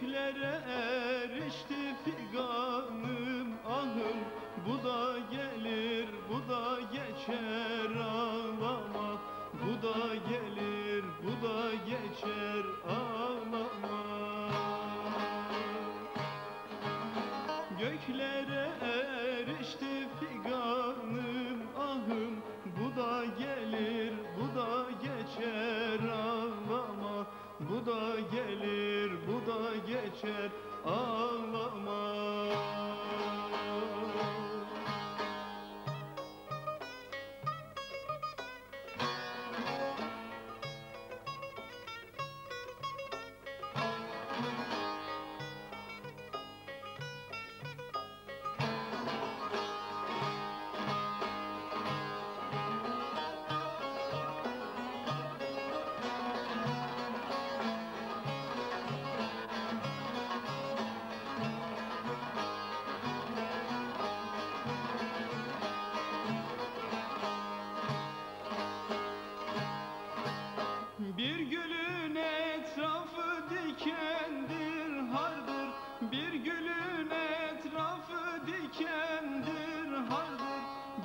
Göklere erişti figanım ahım. Bu da gelir bu da geçer ağlama. Bu da gelir bu da geçer ağlama. Göklere erişti figanım da geçer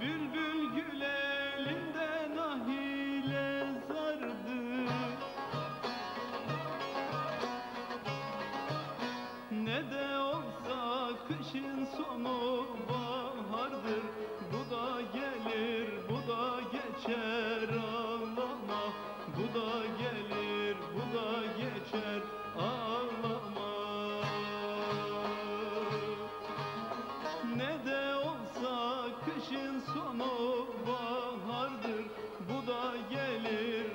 Bülbül gül elinde nahile Ne de olsa kışın sonu bahardır. Bu da gelir bu da geçer ağlama. Bu da sonu bahardır. Bu da gelir